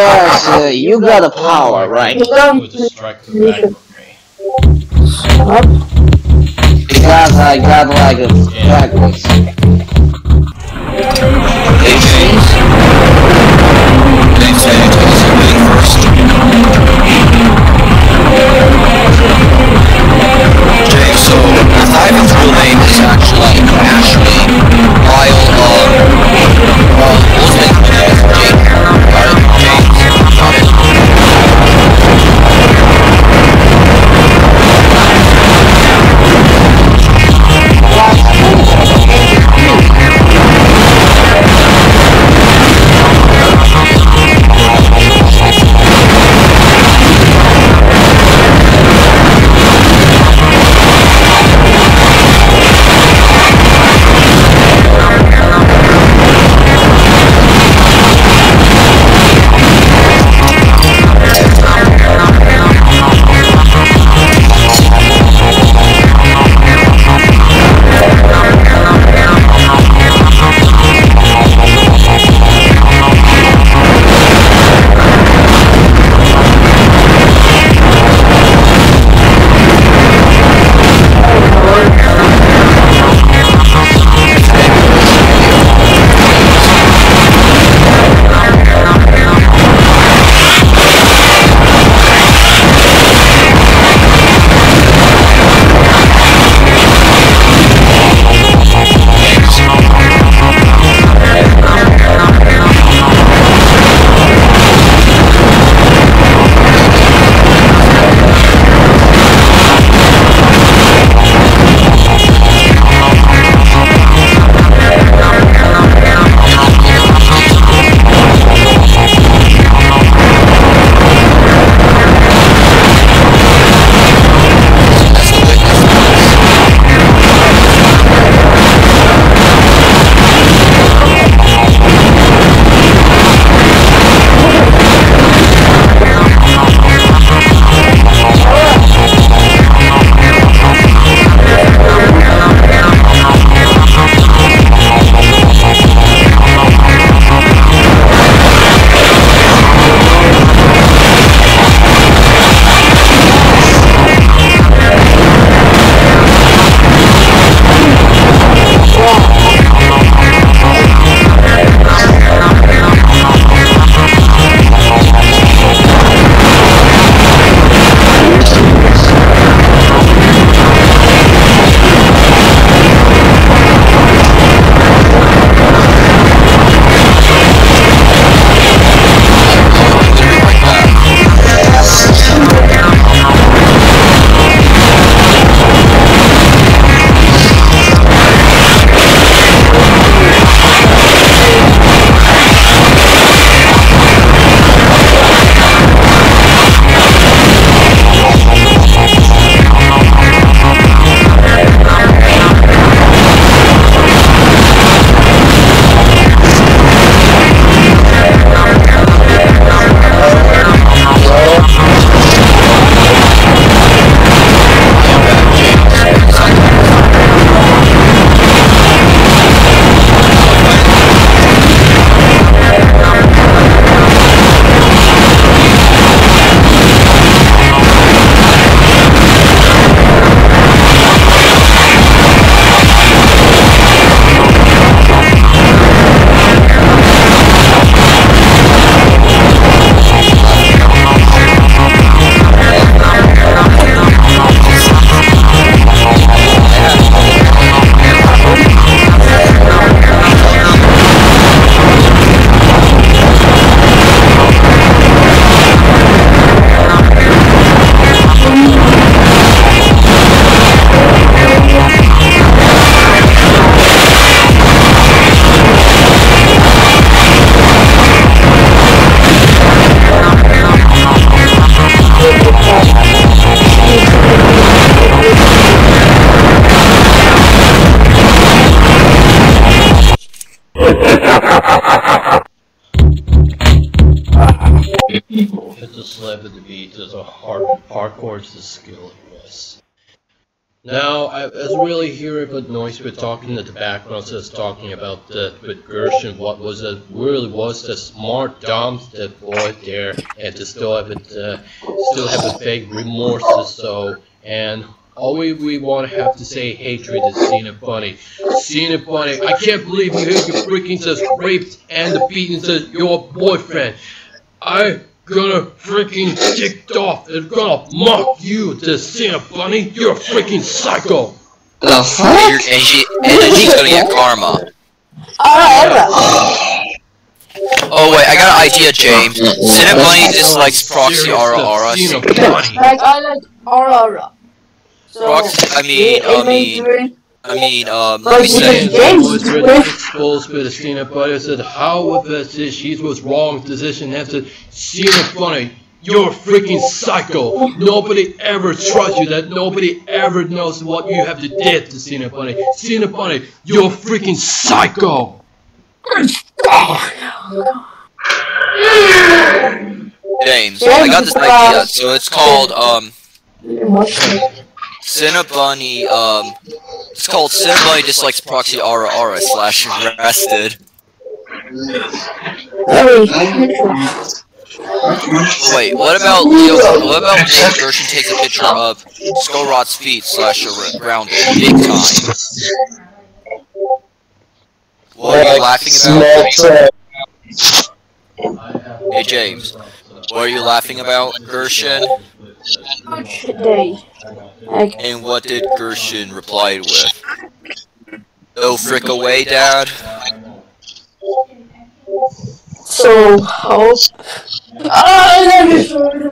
Yes, uh, you got the power, right? Because I uh, got like a. slapping the beat as a hard, hardcore the skill was. Now, I was really hearing but noise but talking in the background, so was talking about the. with Gershon, what was it really was the smart dumb that boy there, and to still have it, uh, still have a fake remorse so, and all we, we want to have to say hatred is Cena Bunny. Cena Bunny, I can't believe you, you freaking says raped and the beatings of your boyfriend. I gonna freaking ticked off and gonna mock you to Cena Bunny. You're a freaking psycho. The fuck? you're, and, she, and then she's gonna get karma. Alright, Oh wait, I got an idea, James. Cinnabunny dislikes Proxy Aura Aura. Cena like I like Aurora. So, Proxy, I mean, I mean, Imagery- I mean, um, Well, let me you say, can- James, was you- really exposed with Cena Bunny. said, how was this? She was wrong decision. And said, Cena Bunny, you're a freaking psycho. Nobody ever trusts you. That nobody ever knows what you have to did to Cena Bunny. Cena Bunny, you're a freaking psycho. James, I got this idea. So it's called, um, Emotional. Cinnabunny, um, it's called Cinnabunny dislikes Proxy Aura Aura slash arrested. Wait, what about Leo, what about Leo Gershon takes a picture of Skorot's feet slash ar- grounded, big time? What are you laughing about? Hey James, what are you laughing about, Gershon? Day. And what did Gershon reply with? Oh frick away, dad? so, how? Ah,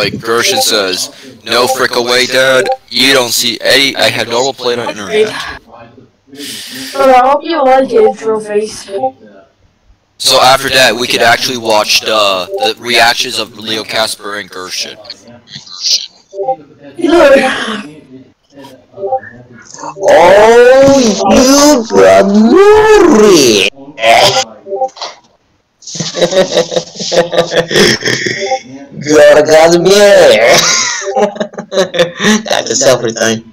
Like Gershon says, no frick away, dad. You don't see any. I have normal play on internet. But I hope you like it, True Face. So after that, we could actually watch the the reactions of Leo Casper and Gershon. Oh, you got Murray. Gorgon beer. That's a self time.